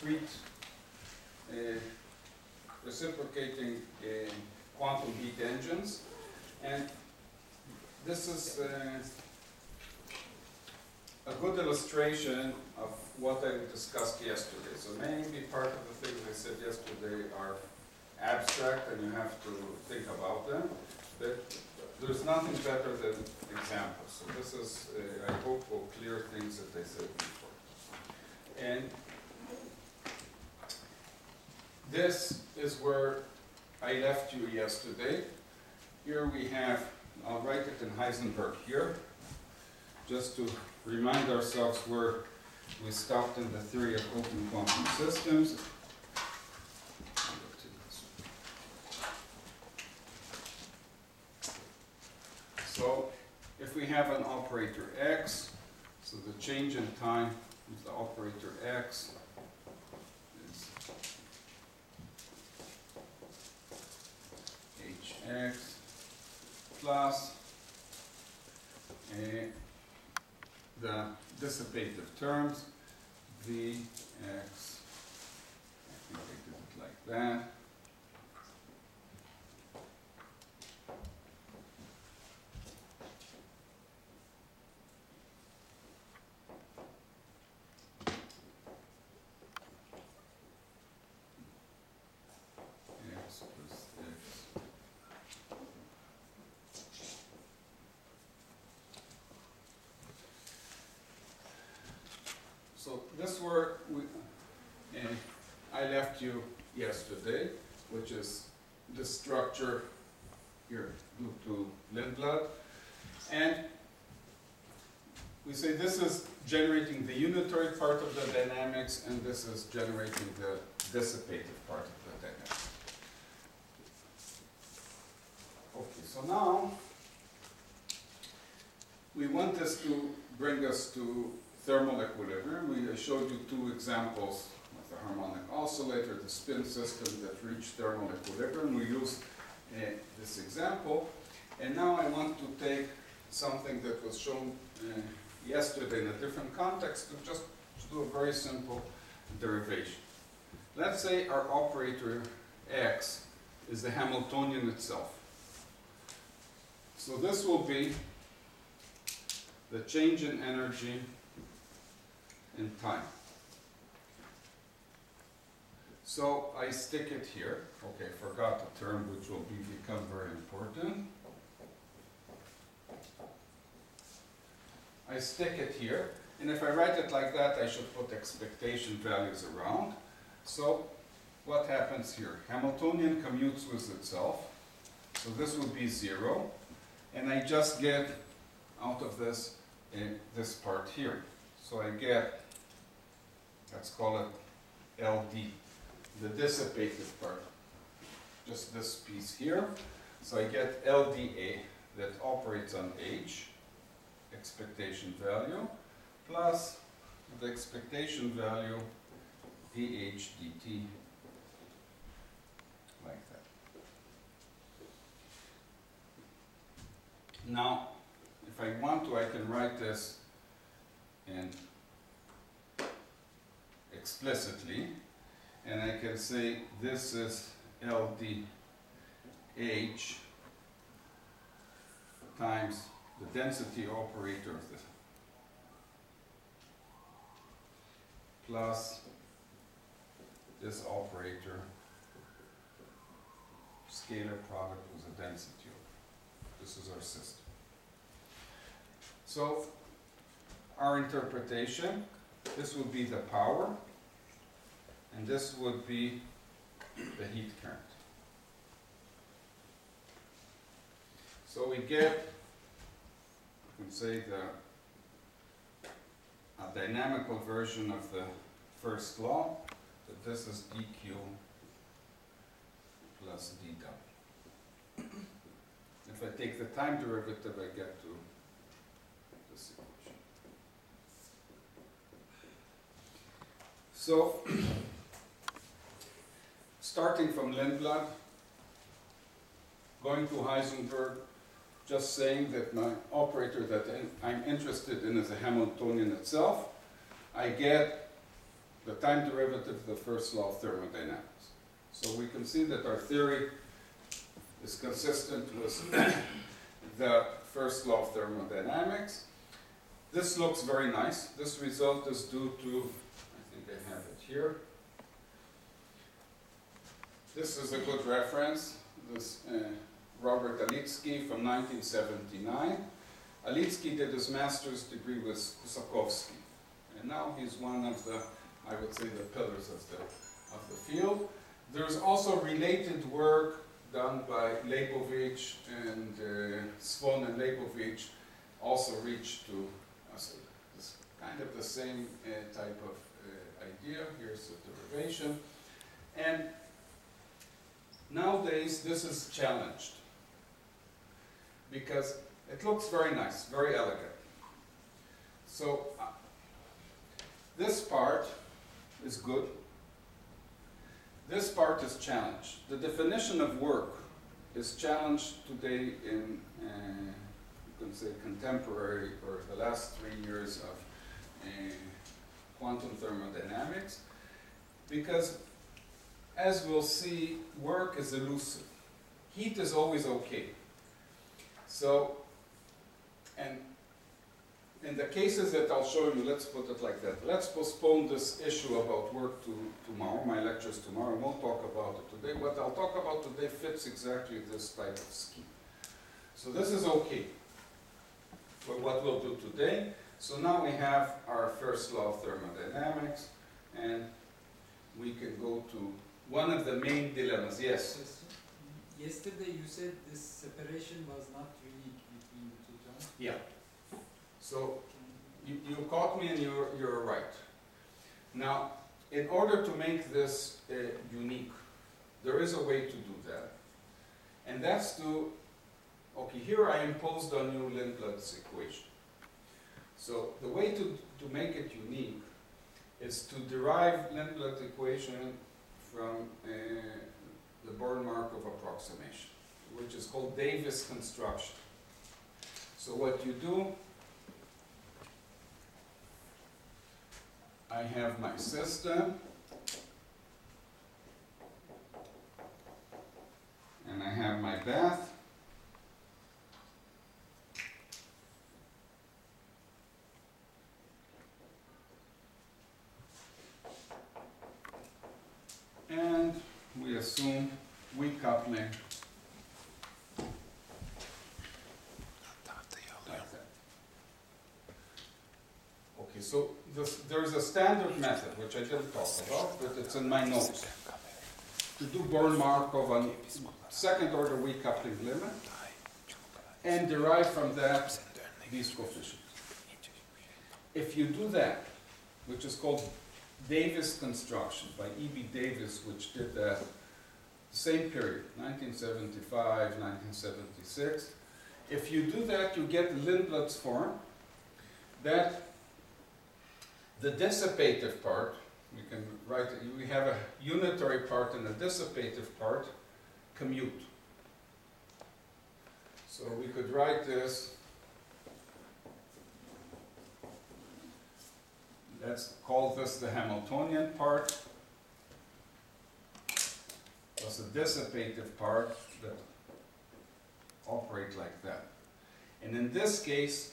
treat uh, reciprocating uh, quantum heat engines. And this is uh, a good illustration of what I discussed yesterday. So maybe part of the things I said yesterday are abstract and you have to think about them. But there's nothing better than examples. So this is, uh, I hope, will clear things that I said before. And this is where I left you yesterday. Here we have, I'll write it in Heisenberg here, just to remind ourselves where we stopped in the theory of open quantum systems. So if we have an operator x, so the change in time is the operator x is hx plus eh, the dissipative terms vx, I think I did it like that, x plus x So this were, we, and I you yesterday, which is the structure here due to Lindblad. And we say this is generating the unitary part of the dynamics, and this is generating the dissipative part of the dynamics. Okay, so now we want this to bring us to thermal equilibrium. We showed you two examples harmonic oscillator, the spin system that reached thermal equilibrium. We used uh, this example. And now I want to take something that was shown uh, yesterday in a different context and just do a very simple derivation. Let's say our operator x is the Hamiltonian itself. So this will be the change in energy in time. So I stick it here. Okay, forgot the term which will be, become very important. I stick it here, and if I write it like that, I should put expectation values around. So what happens here? Hamiltonian commutes with itself, so this would be zero, and I just get out of this uh, this part here. So I get, let's call it LD, the dissipated part, just this piece here. So I get LDA that operates on H, expectation value, plus the expectation value dH dt, like that. Now, if I want to, I can write this explicitly, and I can say this is LDH times the density operator of this plus this operator scalar product with the density. This is our system. So our interpretation, this would be the power, and this would be the heat current. So we get, we can say the a dynamical version of the first law, that this is dq plus dw. If I take the time derivative, I get to this equation. So, starting from Lindblad, going to Heisenberg, just saying that my operator that I'm interested in is a Hamiltonian itself, I get the time derivative of the first law of thermodynamics. So we can see that our theory is consistent with the first law of thermodynamics. This looks very nice. This result is due to, I think I have it here. This is a good reference. This uh, Robert Alicki from 1979. Alicki did his master's degree with Kossakowski, and now he's one of the, I would say, the pillars of the, of the field. There's also related work done by Lebowitz and uh, Spohn and Lebowitz, also reached to uh, so kind of the same uh, type of uh, idea. Here's the derivation. And nowadays, this is challenged because it looks very nice, very elegant. So uh, this part is good. This part is challenged. The definition of work is challenged today in, uh, you can say, contemporary or the last three years of uh, quantum thermodynamics, because as we'll see, work is elusive. Heat is always okay. So, and in the cases that I'll show you, let's put it like that. Let's postpone this issue about work to tomorrow, my lectures tomorrow. Won't talk about it today. What I'll talk about today fits exactly this type of scheme. So this is okay for what we'll do today. So now we have our first law of thermodynamics, and we can go to one of the main dilemmas. Yes? Yesterday you said this separation was not unique between the two terms. Yeah. So you, you caught me and you're, you're right. Now, in order to make this uh, unique, there is a way to do that. And that's to, okay, here I imposed on you Lindblad's equation. So the way to, to make it unique is to derive Lindblad's equation from uh, the Born-Markov approximation, which is called Davies construction. So what you do I have my system. And I have my bath. And we assume weak coupling like that. Okay, so this, there's a standard method, which I didn't talk about, but it's in my notes. To do Born-Markov on second order weak coupling limit and derive from that these coefficients. If you do that, which is called Davies construction by E.B. Davies, which did that same period, 1975, 1976. If you do that, you get Lindblad's form that the dissipative part, we can write, we have a unitary part and a dissipative part commute. So we could write this, let's call this the Hamiltonian part, plus a dissipative part that operate like that. And in this case,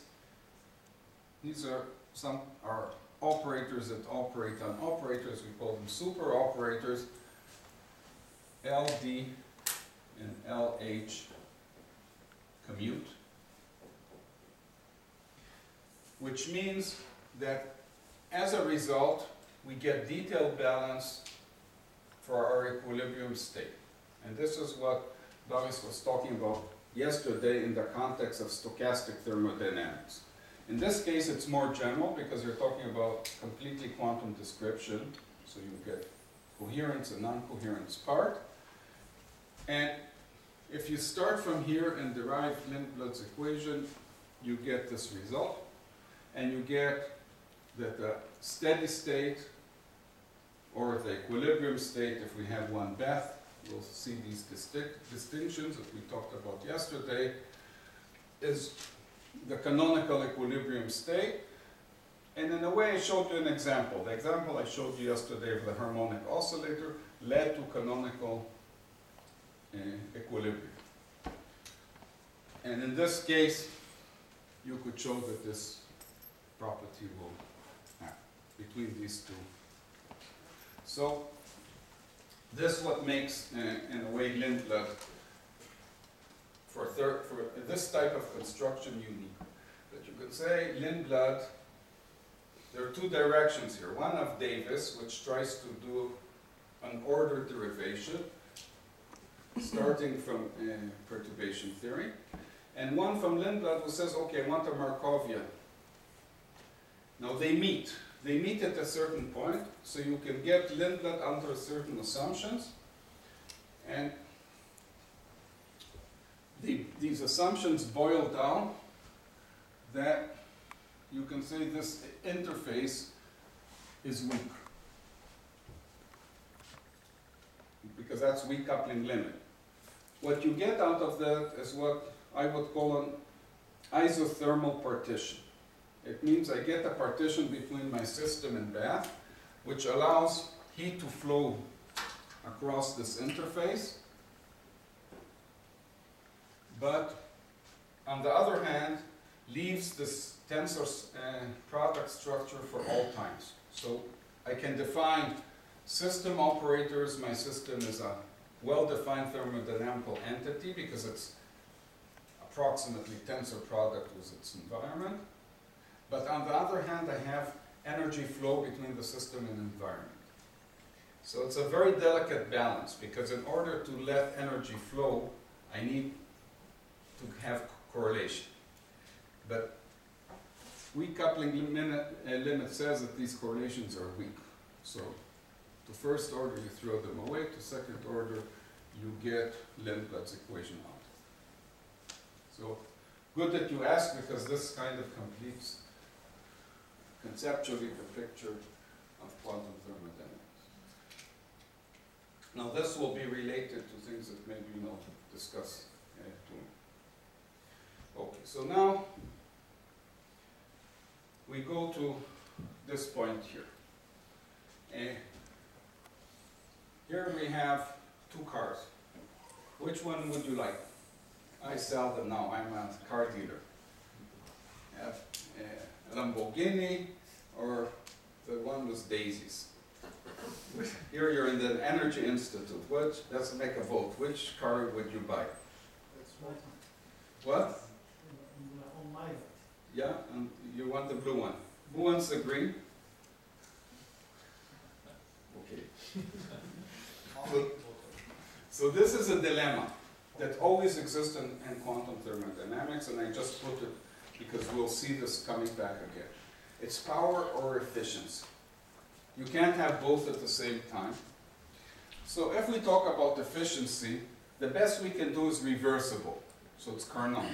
these are some are operators that operate on operators, we call them super operators, LD and LH commute, which means that as a result, we get detailed balance for our equilibrium state. And this is what Doris was talking about yesterday in the context of stochastic thermodynamics. In this case, it's more general because you're talking about completely quantum description. So you get coherence and non-coherence part. And if you start from here and derive Lindblad's equation, you get this result. And you get that the steady state or the equilibrium state, if we have one Beth, we'll see these distinctions that we talked about yesterday, is the canonical equilibrium state. And in a way, I showed you an example. The example I showed you yesterday of the harmonic oscillator led to canonical uh, equilibrium. And in this case, you could show that this property will happen between these two. So this what makes, uh, in a way, Lindblad for, for this type of construction unique. That you could say Lindblad, there are two directions here. One of Davies, which tries to do an ordered derivation, starting from uh, perturbation theory, and one from Lindblad who says, okay, I want a Markovian. Now they meet. They meet at a certain point, so you can get Lindblad under certain assumptions, and these assumptions boil down that you can say this interface is weak. Because that's weak coupling limit. What you get out of that is what I would call an isothermal partition. It means I get a partition between my system and bath, which allows heat to flow across this interface. But on the other hand, leaves this tensor uh, product structure for all times. So I can define system operators. My system is a well-defined thermodynamical entity because it's approximately tensor product with its environment. But on the other hand, I have energy flow between the system and environment. So it's a very delicate balance because in order to let energy flow, I need to have correlation. But weak coupling limit, uh, limit says that these correlations are weak. So to first order, you throw them away. To second order, you get Lindblad's equation out. So good that you asked because this kind of completes conceptually the picture of quantum thermodynamics. Now this will be related to things that maybe know discuss uh. Okay, so now we go to this point here. Uh, here we have two cars. Which one would you like? I sell them now. I'm a car dealer. Have a Lamborghini or the one with daisies. Here you're in the Energy Institute. Which, let's make a vote. Which car would you buy? That's what, Yeah, and you want the blue one. Who wants the green? Okay. So- So this is a dilemma that always exists in, in quantum thermodynamics, and I just put it because we'll see this coming back again. It's power or efficiency. You can't have both at the same time. So if we talk about efficiency, the best we can do is reversible. So it's Carnot.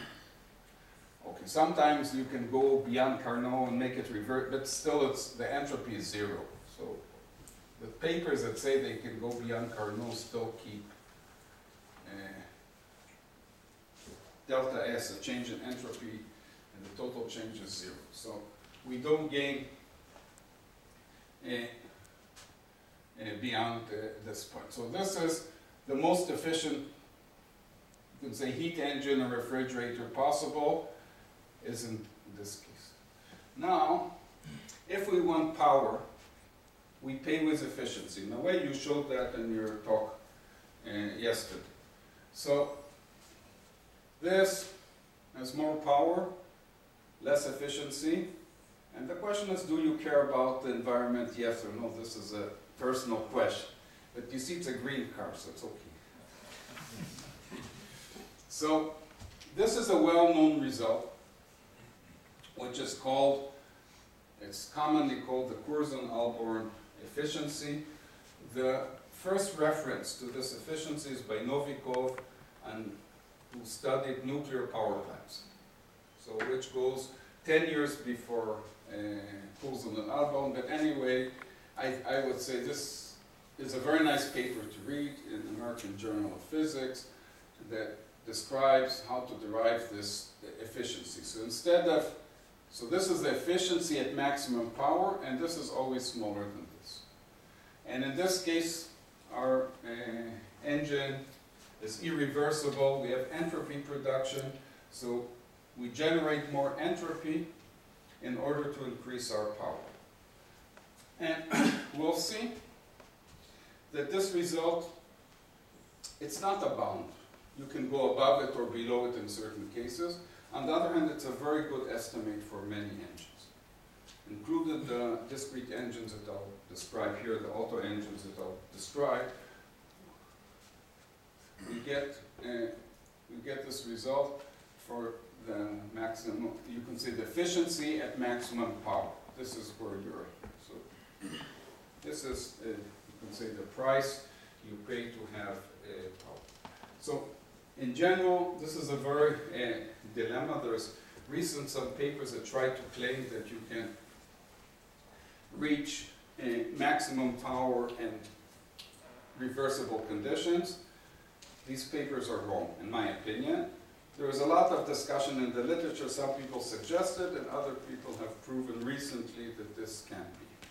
Okay, sometimes you can go beyond Carnot and make it revert, but still it's, the entropy is zero. So the papers that say they can go beyond Carnot still keep uh, delta S, a change in entropy, and the total change is zero. So we don't gain uh, uh, beyond this point. So this is the most efficient, you can say heat engine or refrigerator possible, is in this case. Now, if we want power, we pay with efficiency. In a way, you showed that in your talk uh, yesterday. So, this has more power, less efficiency, and the question is, do you care about the environment, yes or no? This is a personal question. But you see, it's a green car, so it's okay. so, this is a well-known result, which is called, it's commonly called the Curzon-Ahlborn efficiency. The first reference to this efficiency is by Novikov, and who studied nuclear power plants. So, which goes 10 years before uh, Curzon and Ahlborn, but anyway, I, I would say this is a very nice paper to read in the American Journal of Physics that describes how to derive this efficiency. So instead of So this is the efficiency at maximum power, and this is always smaller than this. And in this case, our uh, engine is irreversible. We have entropy production, so we generate more entropy in order to increase our power. And we'll see that this result, it's not a bound. You can go above it or below it in certain cases. On the other hand, it's a very good estimate for many engines. Included the discrete engines that I'll describe here, the Otto engines that I'll describe, we get, uh, we get this result for the maximum, you can say the efficiency at maximum power. This is where you're, so, this is, uh, you can say the price you pay to have uh, power. So, in general, this is a very uh, dilemma. There's recent some papers that try to claim that you can reach a maximum power in reversible conditions. These papers are wrong, in my opinion. There is a lot of discussion in the literature. Some people suggested, and other people have proven recently that this can't be.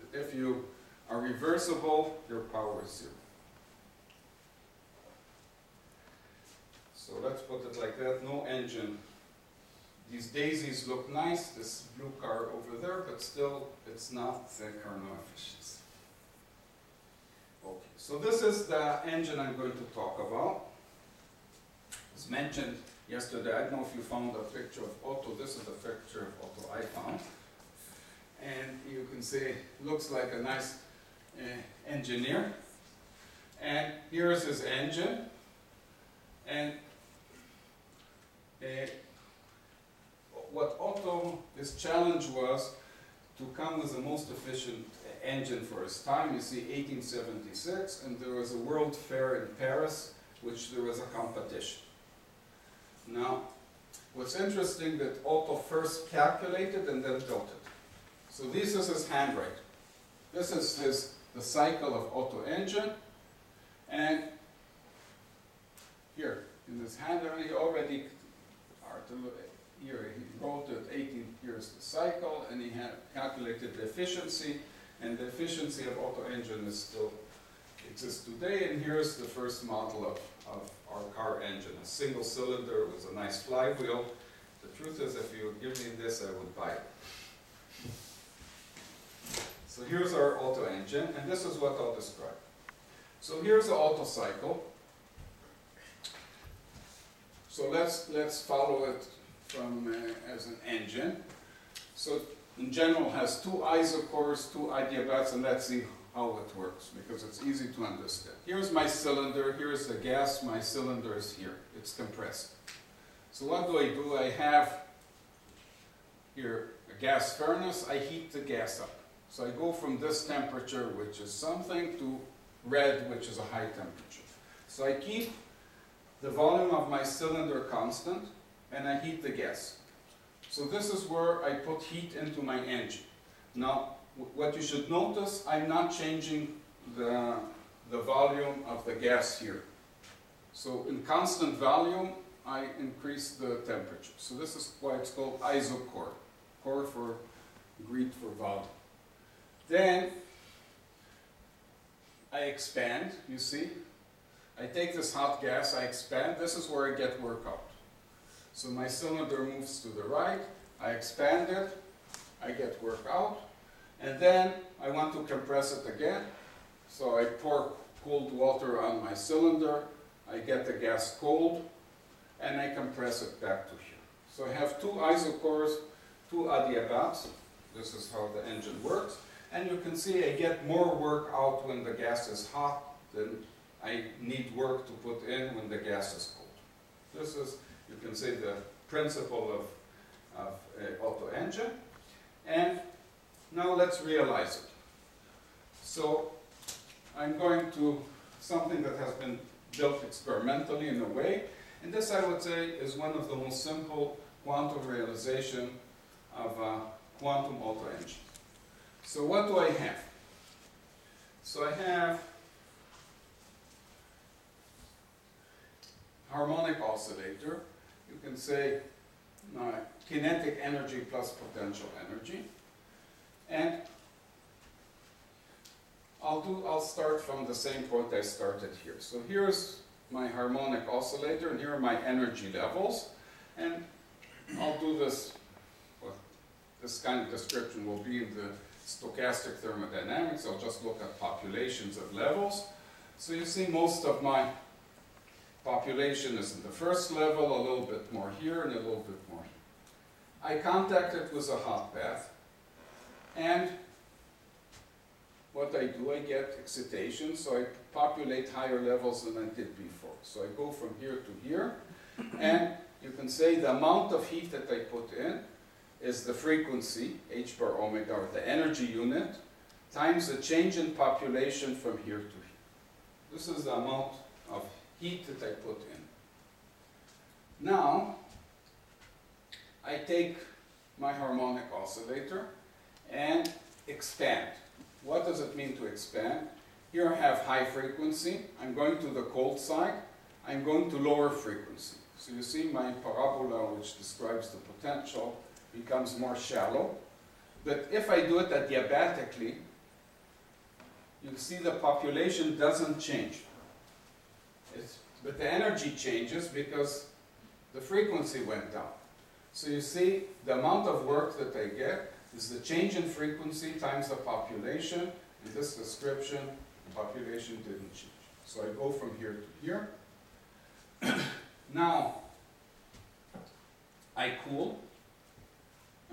That if you are reversible, your power is zero. So let's put it like that, no engine. These daisies look nice, this blue car over there, but still, it's not the Carnot efficiency. Okay, so this is the engine I'm going to talk about. As mentioned yesterday, I don't know if you found a picture of Otto, this is a picture of Otto I found. And you can see, looks like a nice uh, engineer. And here's his engine. And Uh, what Otto, his challenge was to come with the most efficient engine for his time. You see 1876, and there was a World Fair in Paris, which there was a competition. Now, what's interesting that Otto first calculated and then it. So this is his handwriting. This is his, the cycle of Otto engine, and here, in this handwriting, he already he wrote it 18 years the cycle, and he had calculated the efficiency, and the efficiency of Otto engine is still exists today. And here's the first model of, of our car engine, a single cylinder with a nice flywheel. The truth is, if you give me this, I would buy it. So here's our Otto engine, and this is what I'll describe. So here's the Otto cycle. So let's, let's follow it from uh, as an engine. So in general has two isochores, two adiabats, and let's see how it works because it's easy to understand. Here's my cylinder, here's the gas, my cylinder is here, it's compressed. So what do I do? I have here a gas furnace, I heat the gas up. So I go from this temperature, which is something, to red, which is a high temperature. So I keep the volume of my cylinder constant, and I heat the gas. So this is where I put heat into my engine. Now, what you should notice, I'm not changing the, the volume of the gas here. So in constant volume, I increase the temperature. So this is why it's called isochore. Core for Greek for volume. Then I expand, you see, I take this hot gas, I expand, this is where I get work out. So my cylinder moves to the right, I expand it, I get work out, and then I want to compress it again. So I pour cold water on my cylinder, I get the gas cold, and I compress it back to here. So I have two isochores, two adiabats. This is how the engine works. And you can see I get more work out when the gas is hot than I need work to put in when the gas is cold. This is, you can say, the principle of, of uh, Otto engine. And now let's realize it. So I'm going to something that has been built experimentally in a way. And this, I would say, is one of the most simple quantum realization of a quantum Otto engine. So what do I have? So I have harmonic oscillator. You can say my kinetic energy plus potential energy. And I'll do, I'll start from the same point I started here. So here's my harmonic oscillator, and here are my energy levels. And I'll do this, well, this kind of description will be in the stochastic thermodynamics. I'll just look at populations of levels. So you see most of my population is in the first level, a little bit more here, and a little bit more here. I contact it with a hot bath, and what I do, I get excitation, so I populate higher levels than I did before. So I go from here to here, and you can say the amount of heat that I put in is the frequency, h bar omega, or the energy unit, times the change in population from here to here. This is the amount of heat that I put in. Now, I take my harmonic oscillator and expand. What does it mean to expand? Here I have high frequency. I'm going to the cold side. I'm going to lower frequency. So you see my parabola, which describes the potential, becomes more shallow. But if I do it adiabatically, you see the population doesn't change. But the energy changes because the frequency went down. So you see the amount of work that I get is the change in frequency times the population. In this description, the population didn't change. So I go from here to here. now, I cool,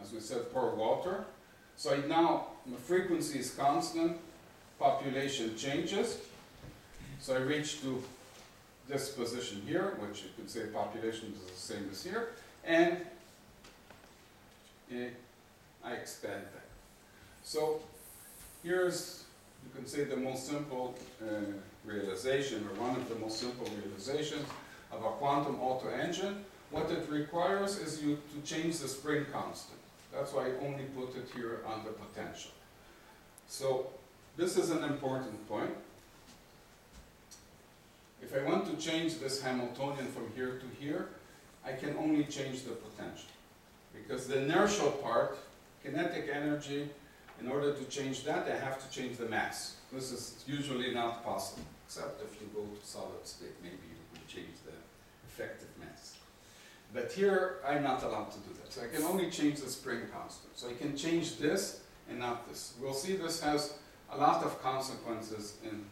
as we said, pour water. So now, the frequency is constant, population changes. So I reach to this position here, which you could say population is the same as here, and eh, I expand that. So here's, you can say the most simple uh, realization, or one of the most simple realizations of a quantum Otto engine. What it requires is you to change the spring constant. That's why I only put it here on the potential. So this is an important point. If I want to change this Hamiltonian from here to here, I can only change the potential. Because the inertial part, kinetic energy, in order to change that, I have to change the mass. This is usually not possible, except if you go to solid state, maybe you can change the effective mass. But here, I'm not allowed to do that. So I can only change the spring constant. So I can change this and not this. We'll see this has a lot of consequences in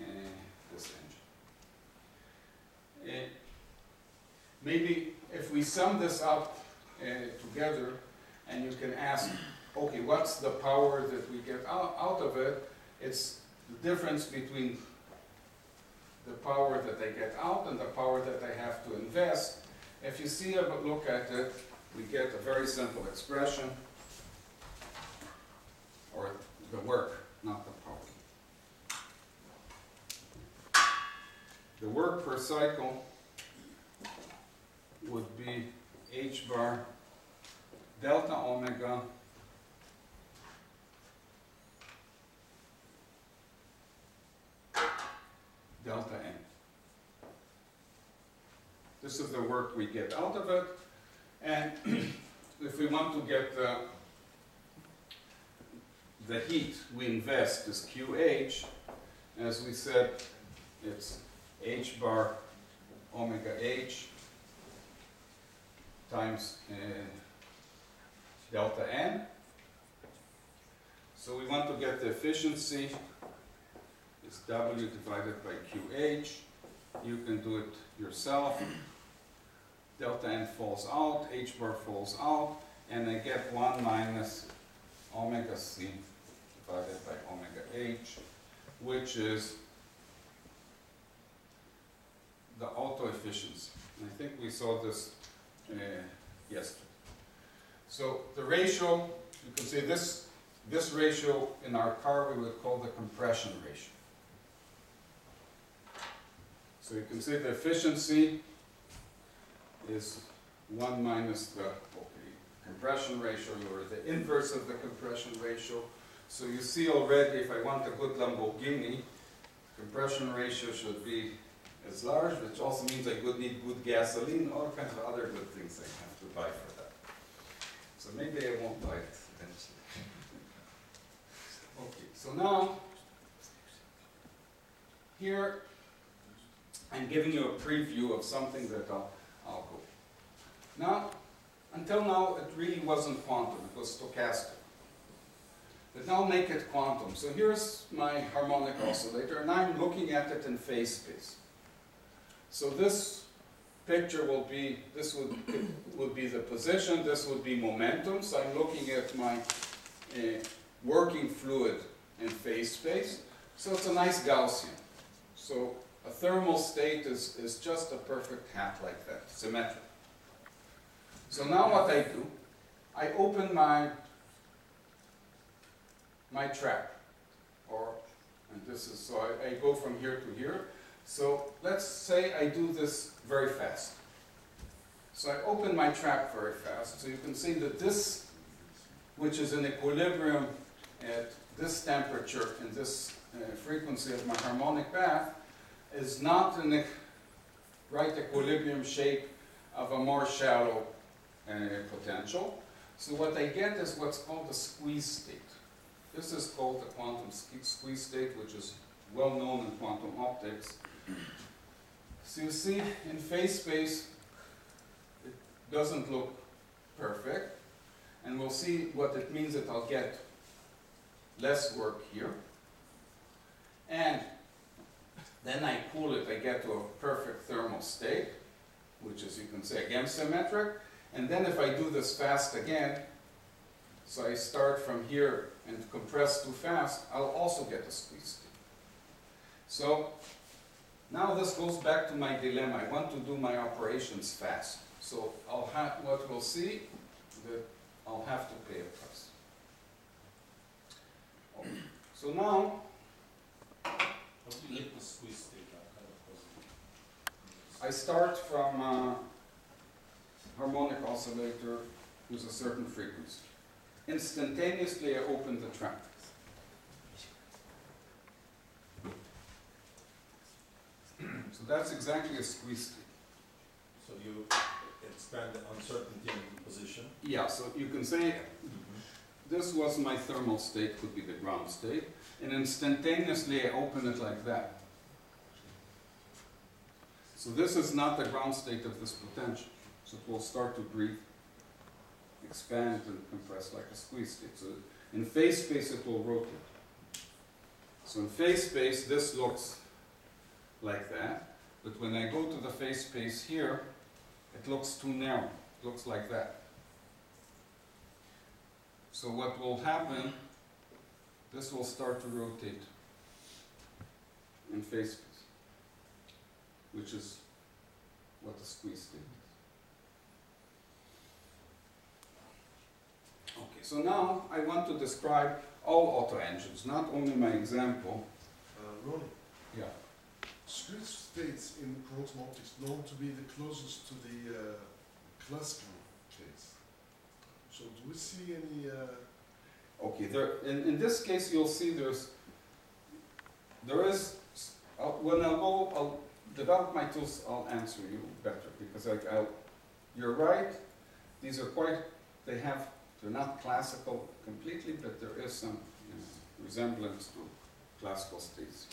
uh, this. Uh, maybe if we sum this up uh, together, and you can ask, okay, what's the power that we get out, out of it? It's the difference between the power that I get out and the power that I have to invest. If you see a look at it, we get a very simple expression, or the work, not the power. The work per cycle would be h bar delta omega delta n. This is the work we get out of it. And if we want to get the, the heat we invest is QH, as we said, it's h bar omega h times uh, delta n. So we want to get the efficiency, it's W divided by QH. You can do it yourself. Delta n falls out, H bar falls out, and I get 1 minus omega C divided by omega H, which is the Otto efficiency. And I think we saw this uh, yesterday. So the ratio, you can say this, this ratio in our car we would call the compression ratio. So you can say the efficiency is 1 minus the compression ratio, or the inverse of the compression ratio. So you see already, if I want a good Lamborghini, compression ratio should be as large, which also means I would need good gasoline, all kinds of other good things I have to buy for that. So maybe I won't buy it eventually. Okay, so now, here, I'm giving you a preview of something that I'll, I'll go. Now, until now, it really wasn't quantum, it was stochastic. But now make it quantum. So here's my harmonic oscillator, and I'm looking at it in phase space. So this picture will be, this would, would be the position, this would be momentum. So I'm looking at my uh, working fluid in phase space. So it's a nice Gaussian. So a thermal state is, is just a perfect hat like that, symmetric. So now what I do, I open my, my trap, or, and this is, so I, I go from here to here. So let's say I do this very fast. So I open my trap very fast, so you can see that this, which is in equilibrium at this temperature and this uh, frequency of my harmonic bath, is not in the right equilibrium shape of a more shallow uh, potential. So what I get is what's called a squeeze state. This is called the quantum squeeze state, which is well known in quantum optics. So you see, in phase space, it doesn't look perfect, and we'll see what it means that I'll get less work here. And then I cool it, I get to a perfect thermal state, which is, you can say, again symmetric. And then if I do this fast again, so I start from here and compress too fast, I'll also get a squeeze. So now this goes back to my dilemma. I want to do my operations fast. So I'll have, what we'll see, that I'll have to pay a price. Okay. So now, What do you get the squeeze state, that kind of I start from a harmonic oscillator with a certain frequency. Instantaneously, I open the trap. So that's exactly a squeeze state. So you expand the uncertainty in the position. Yeah, so you can say mm-hmm. this was my thermal state, could be the ground state, and instantaneously I open it like that. So this is not the ground state of this potential. So it will start to breathe, expand and compress like a squeeze state. So in phase space it will rotate. So in phase space this looks like that, but when I go to the phase space here, it looks too narrow. It looks like that. So what will happen, this will start to rotate in phase space, which is what the squeeze state is. Okay, so now I want to describe all Otto engines, not only my example. Uh, Yeah. states in quantum optics known to be the closest to the uh, classical case. So do we see any? Uh, Okay, there, in, in this case, you'll see there's, there is, I'll- when I'll go, I'll develop my tools, I'll answer you better, because I, I'll, you're right, these are quite, they have, they're not classical completely, but there is some you know, resemblance to classical states.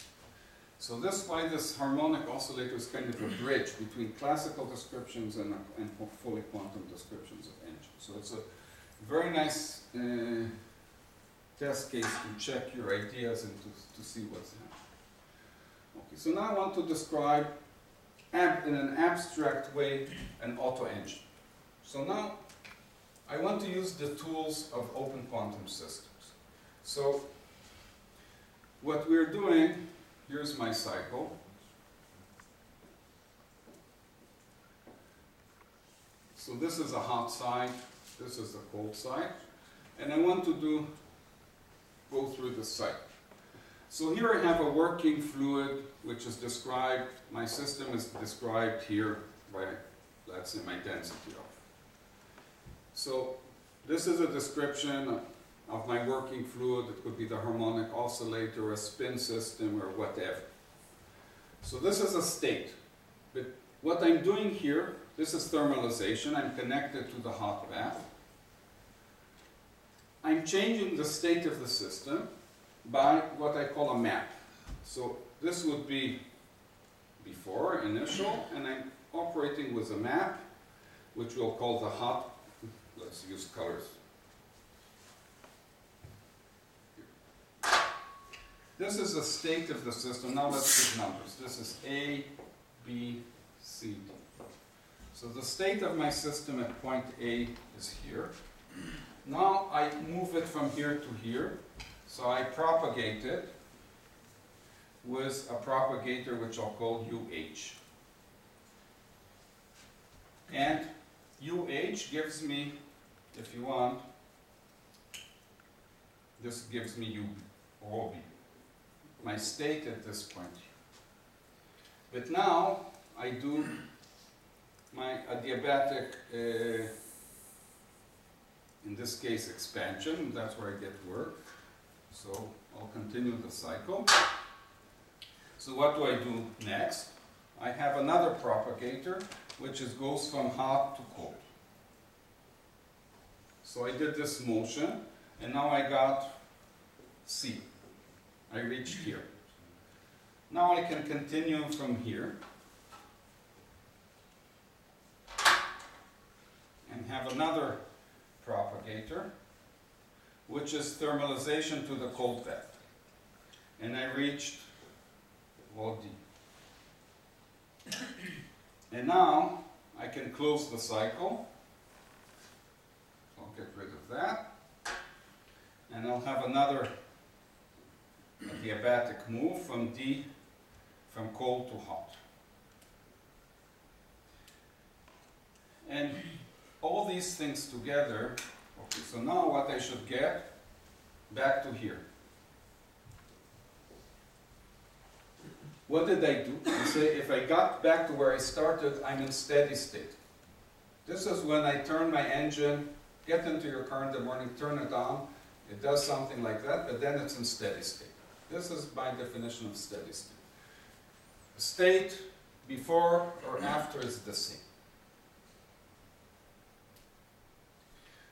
So this, why this harmonic oscillator is kind of a bridge between classical descriptions and, and fully quantum descriptions of engines. So it's a very nice, uh, test case to check your ideas and to, to see what's happening. Okay, so now I want to describe in an abstract way an Otto engine. So now I want to use the tools of open quantum systems. So what we're doing, here's my cycle. So this is a hot side, this is a cold side, and I want to do go through the cycle. So here I have a working fluid which is described, my system is described here by, let's say, my density of. So this is a description of my working fluid. It could be the harmonic oscillator, a spin system, or whatever. So this is a state. But what I'm doing here, this is thermalization. I'm connected to the hot bath. I'm changing the state of the system by what I call a map. So this would be before, initial, and I'm operating with a map, which we'll call the hot, let's use colors. This is the state of the system. Now let's give numbers. This is A, B, C, D. So the state of my system at point A is here. Now I move it from here to here. So I propagate it with a propagator which I'll call UH. And UH gives me, if you want, this gives me U B, my state at this point. But now I do my adiabatic, uh, in this case expansion, that's where I get work. So I'll continue the cycle. So what do I do next? I have another propagator which is, goes from hot to cold. So I did this motion and now I got C. I reached here. Now I can continue from here and have another propagator which is thermalization to the cold bed. And I reached OD. And now I can close the cycle. I'll get rid of that. And I'll have another adiabatic move from D, from cold to hot. And all these things together, okay, so now what I should get, back to here. What did I do? I say if I got back to where I started, I'm in steady state. This is when I turn my engine, get into your car in the morning, turn it on, it does something like that, but then it's in steady state. This is my definition of steady state. State before or after is the same.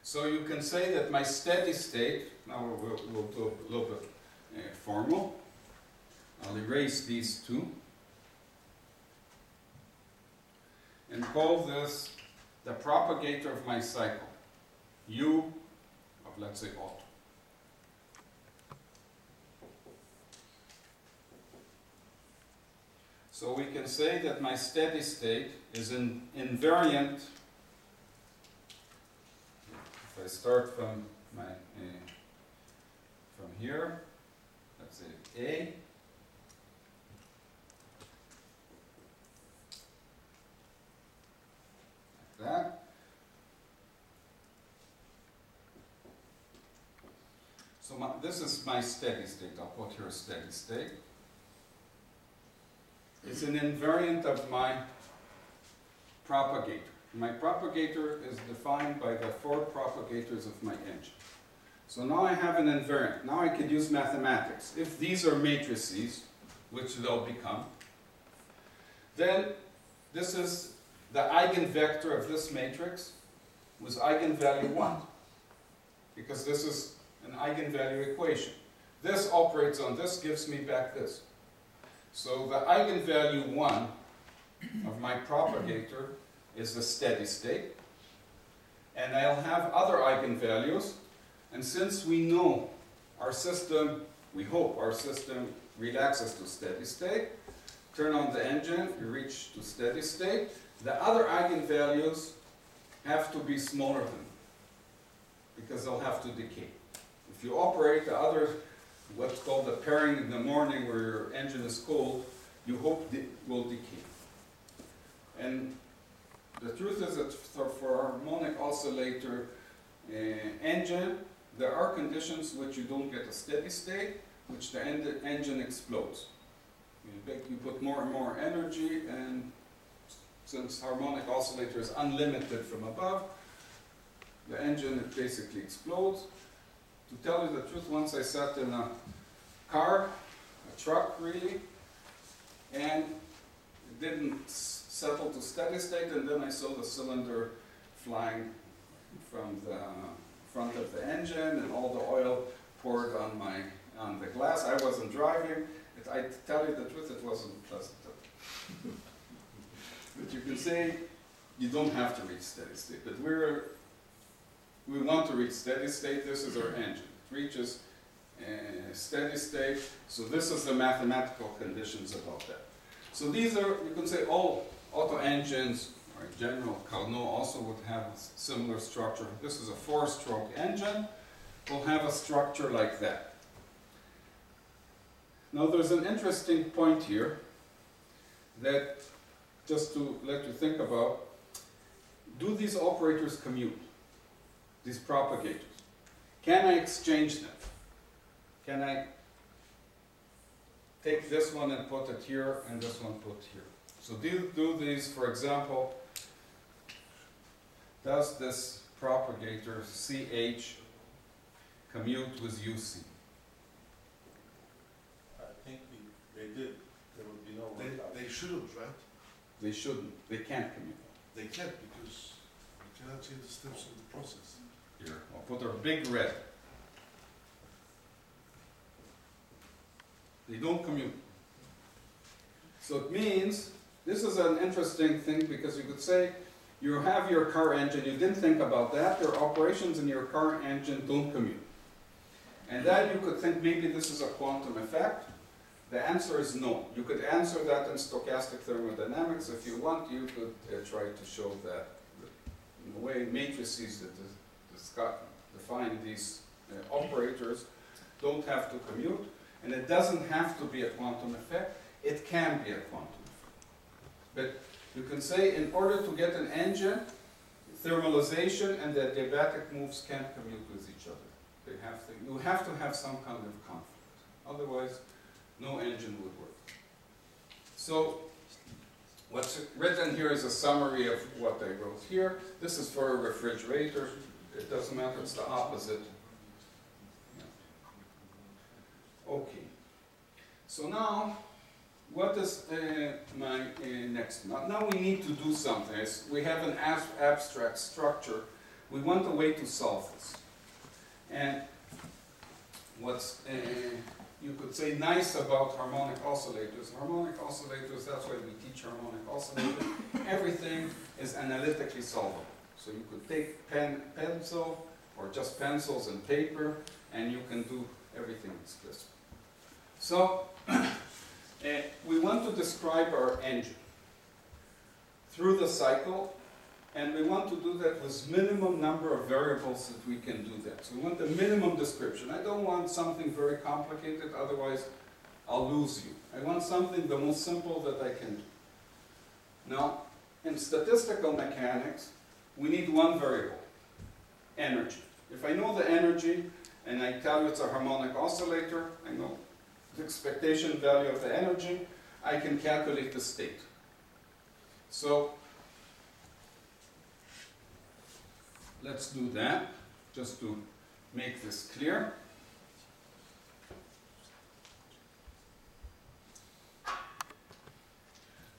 So you can say that my steady state, now we'll, we'll do a little bit uh, formal. I'll erase these two. And call this the propagator of my cycle. U of let's say Otto. So we can say that my steady state is an invariant if I start from my, uh, from here, let's say A, that. So my, this is my steady state, I'll put here a steady state. It's an invariant of my propagator. My propagator is defined by the four propagators of my engine. So now I have an invariant. Now I could use mathematics. If these are matrices, which they'll become, then this is the eigenvector of this matrix was eigenvalue 1. Because this is an eigenvalue equation. This operates on this, gives me back this. So the eigenvalue 1 of my propagator is the steady state. And I'll have other eigenvalues. And since we know our system, we hope our system relaxes to steady state, turn on the engine, you reach to steady state, the other eigenvalues have to be smaller than because they'll have to decay. If you operate the other, what's called the pairing in the morning where your engine is cold, you hope it will decay. And the truth is that for, harmonic oscillator uh, engine, there are conditions which you don't get a steady state, which the en engine explodes. You, you put more and more energy, and since harmonic oscillator is unlimited from above, the engine basically explodes. To tell you the truth, once I sat in a car, a truck really, and it didn't settle to steady state, and then I saw the cylinder flying from the front of the engine and all the oil poured on my, on the glass. I wasn't driving. It, I tell you the truth, it wasn't pleasant. But you can say, you don't have to reach steady state, but we're, we want to reach steady state, this is our engine. It reaches uh, steady state, so this is the mathematical conditions about that. So these are, you can say all Otto engines, or in general, Carnot also would have a similar structure. This is a four-stroke engine, will have a structure like that. Now there's an interesting point here that, just to let you think about, do these operators commute? These propagators? Can I exchange them? Can I take this one and put it here and this one put here? So do, do these, for example, does this propagator CH commute with UC? I think if they did, there would be no They, they shouldn't, right? They shouldn't, they can't commute. They can't because you cannot change the steps of the process. Here, I'll put a big red. They don't commute. So it means, this is an interesting thing because you could say, you have your car engine, you didn't think about that, your operations in your car engine don't commute. And then you could think maybe this is a quantum effect. The answer is no. You could answer that in stochastic thermodynamics if you want. You could uh, try to show that in the way matrices that define these uh, operators don't have to commute, and it doesn't have to be a quantum effect. It can be a quantum effect. But you can say in order to get an engine, thermalization and the adiabatic moves can't commute with each other. They have to, you have to have some kind of conflict. Otherwise, no engine would work. So, what's written here is a summary of what I wrote here. This is for a refrigerator. It doesn't matter, it's the opposite. Yeah. Okay. So now, what is uh, my uh, next? Now, now we need to do something. It's- we have an ab- abstract structure. We want a way to solve this. And what's, uh, you could say, nice about harmonic oscillators. Harmonic oscillators, that's why we teach harmonic oscillators. Everything is analytically solvable. So you could take pen, pencil, or just pencils and paper, and you can do everything explicit. So, uh, we want to describe our engine through the cycle, and we want to do that with minimum number of variables that we can do that. So we want the minimum description. I don't want something very complicated, otherwise I'll lose you. I want something the most simple that I can do. Now, in statistical mechanics, we need one variable, energy. If I know the energy, and I tell you it's a harmonic oscillator, I know the expectation value of the energy, I can calculate the state. So, let's do that, just to make this clear.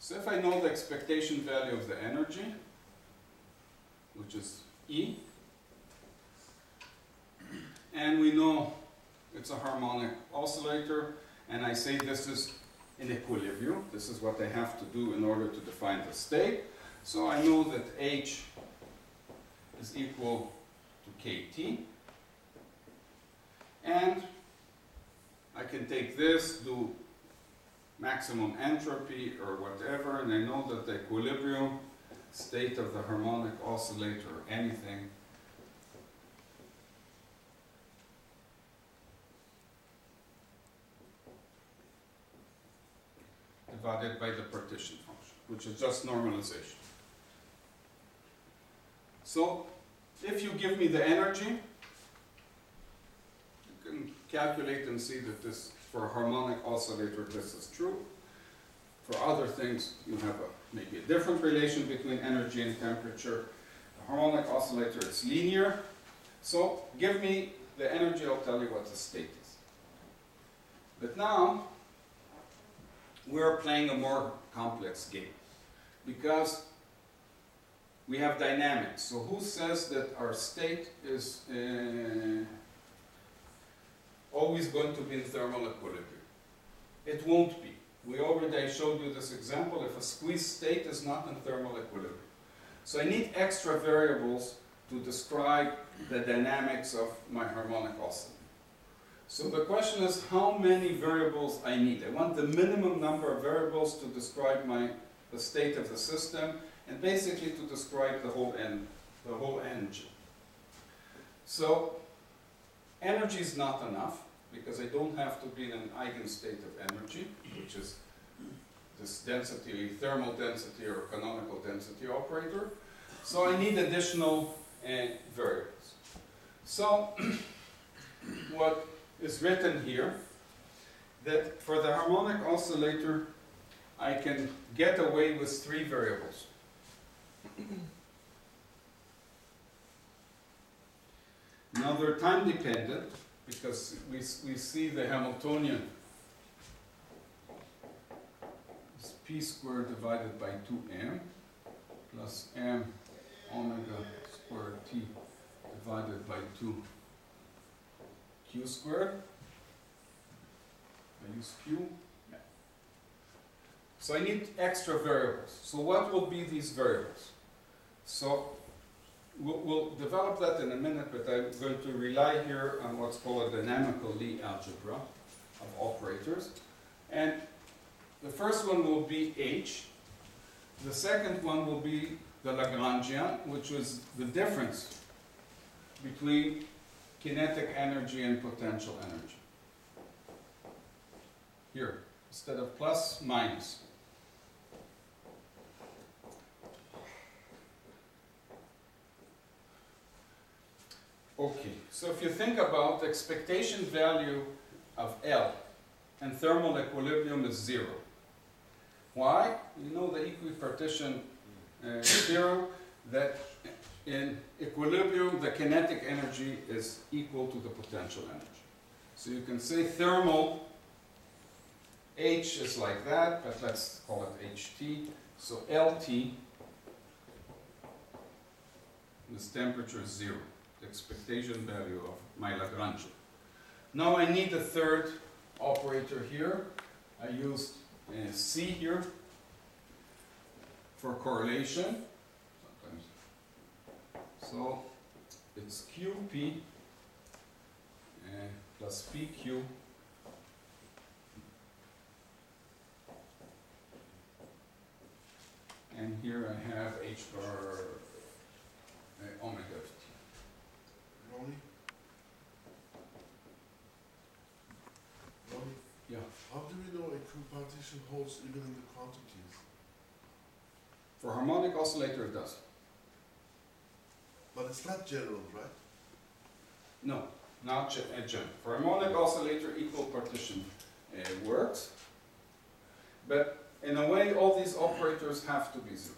So if I know the expectation value of the energy, which is E, and we know it's a harmonic oscillator, and I say this is in equilibrium. This is what I have to do in order to define the state. So I know that H is equal to KT. And I can take this, do maximum entropy or whatever, and I know that the equilibrium state of the harmonic oscillator or anything divided by the partition function, which is just normalization. So, if you give me the energy, you can calculate and see that this, for a harmonic oscillator, this is true. For other things, you have a, maybe a different relation between energy and temperature. The harmonic oscillator, is linear. So, give me the energy, I'll tell you what the state is. But now, we're playing a more complex game because we have dynamics. So who says that our state is uh, always going to be in thermal equilibrium? It won't be. We already showed you this example. If a squeezed state is not in thermal equilibrium. So I need extra variables to describe the dynamics of my harmonic oscillator. So the question is how many variables I need. I want the minimum number of variables to describe my, the state of the system and basically to describe the whole, en- the whole energy. So energy is not enough because I don't have to be in an eigenstate of energy, which is this density, thermal density or canonical density operator. So I need additional uh, variables. So what is written here, that for the harmonic oscillator, I can get away with three variables. Now they're time dependent because we, we see the Hamiltonian is p squared divided by 2m plus m omega squared t divided by 2 q squared. I use q. So I need extra variables. So what will be these variables? So we'll, we'll develop that in a minute, but I'm going to rely here on what's called a dynamical Lie algebra of operators. And the first one will be H. The second one will be the Lagrangian, which is the difference between kinetic energy and potential energy. Here, instead of plus, minus. Okay, so if you think about the expectation value of L and thermal equilibrium is zero. Why? You know the equipartition uh, theorem that in equilibrium the kinetic energy is equal to the potential energy. So you can say thermal H is like that, but let's call it HT. So LT is temperature zero, expectation value of my Lagrangian. Now I need a third operator here. I used uh, C here for correlation. So it's QP uh, plus PQ and here I have H bar uh, omega of t. Ronnie? Ronnie? Yeah. How do we know equipartition holds even in the quantum keys? For harmonic oscillator it does. But it's not general, right? No, not ge- uh, general. For harmonic oscillator, equipartition uh, works. But in a way, all these operators have to be zero.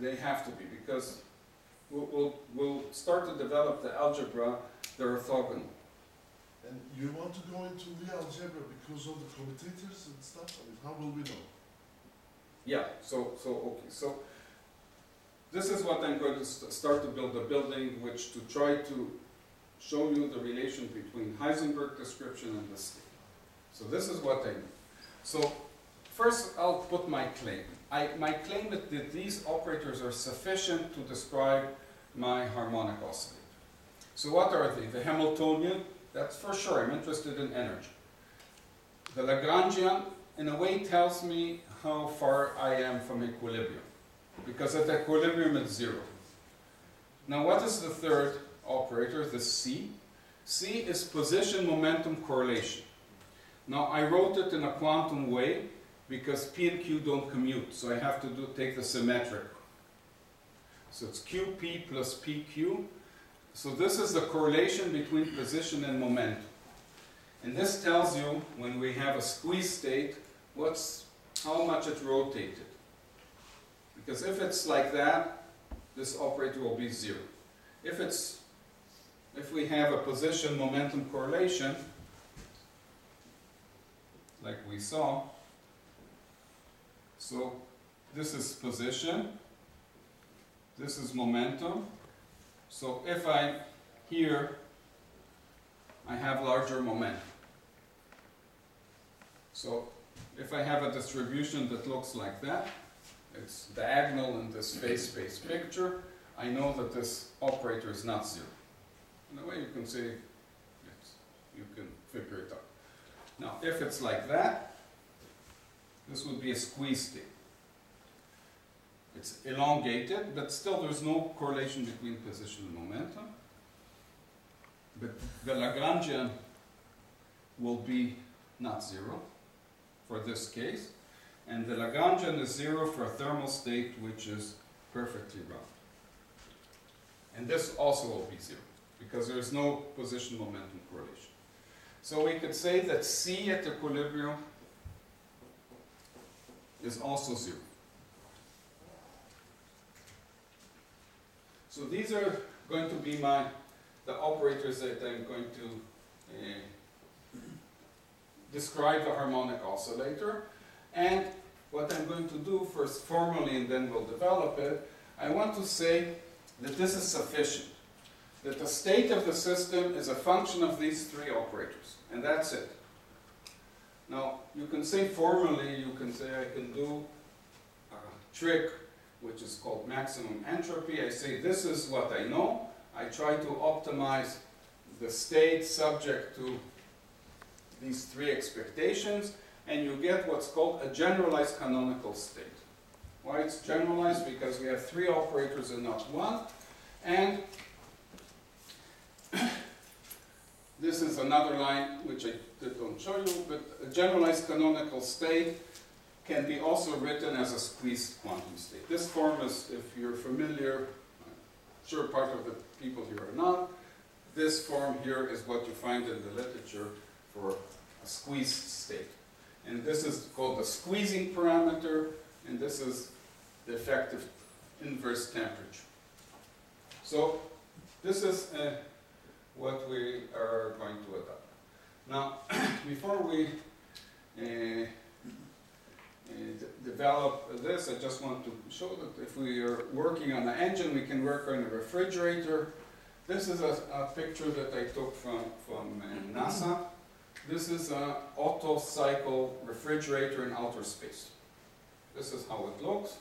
They have to be because we'll, we'll, we'll start to develop the algebra, they're orthogonal. And you want to go into the algebra because of the commutators and stuff? I mean, how will we know? Yeah, so, so, okay, so this is what I'm going to st- start to build a building which to try to show you the relation between Heisenberg description and the state. So this is what I do. So first I'll put my claim. I, my claim is that these operators are sufficient to describe my harmonic oscillator. So what are they? The Hamiltonian, that's for sure, I'm interested in energy. The Lagrangian, in a way, tells me how far I am from equilibrium, because at equilibrium it's zero. Now what is the third operator, the C? C is position momentum correlation. Now I wrote it in a quantum way because P and Q don't commute, so I have to do, take the symmetric. So it's QP plus PQ. So this is the correlation between position and momentum. And this tells you when we have a squeeze state, what's how much it rotated. Because if it's like that, this operator will be zero. If it's if we have a position momentum correlation, like we saw, so this is position, this is momentum. So if I, here, I have larger momentum. So if I have a distribution that looks like that, it's diagonal in this phase space picture, I know that this operator is not zero. In a way, you can say, yes, you can figure it out. Now, if it's like that, this would be a squeeze state. It's elongated, but still there's no correlation between position and momentum. But the Lagrangian will be not zero for this case, and the Lagrangian is zero for a thermal state which is perfectly round. And this also will be zero, because there is no position momentum correlation. So we could say that C at equilibrium is also zero. So these are going to be my, the operators that I'm going to uh, describe the harmonic oscillator. And what I'm going to do first formally and then we'll develop it, I want to say that this is sufficient. That the state of the system is a function of these three operators, and that's it. Now, you can say formally, you can say I can do a trick which is called maximum entropy. I say this is what I know. I try to optimize the state subject to these three expectations, and you get what's called a generalized canonical state. Why it's generalized? Because we have three operators and not one, and this is another line which I did don't show you, but a generalized canonical state can be also written as a squeezed quantum state. This form is, if you're familiar, I'm sure part of the people here are not, this form here is what you find in the literature for a squeezed state. And this is called the squeezing parameter, and this is the effective inverse temperature. So this is uh, what we are going to adopt. Now, before we uh, develop this, I just want to show that if we are working on the engine, we can work on a refrigerator. This is a, a picture that I took from, from uh, NASA. This is an Otto cycle refrigerator in outer space. This is how it looks.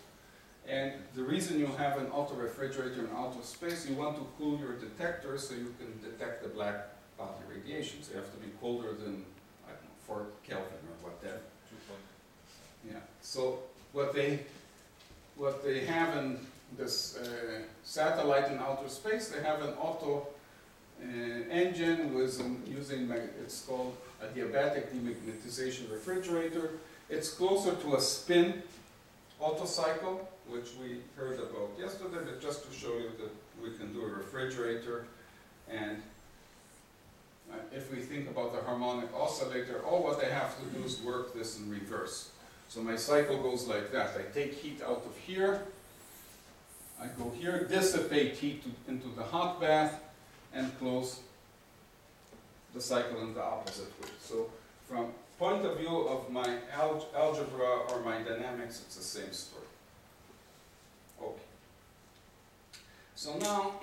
And the reason you have an Otto refrigerator in outer space, you want to cool your detector so you can detect the black body radiation. So you have to be colder than, I don't know, 4 Kelvin or whatever. Yeah, so what they, what they have in this uh, satellite in outer space, they have an Otto uh, engine with, um, using, it's called adiabatic demagnetization refrigerator. It's closer to a spin Otto cycle, which we heard about yesterday, but just to show you that we can do a refrigerator. And uh, if we think about the harmonic oscillator, all what they have to do is work this in reverse. So my cycle goes like that. I take heat out of here, I go here, dissipate heat to- into the hot bath, and close the cycle in the opposite way. So from point of view of my alg- algebra or my dynamics, it's the same story. Okay. So now,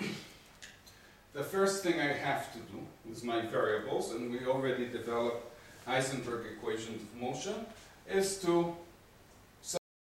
the first thing I have to do is my variables, and we already developed Heisenberg equations of motion, is to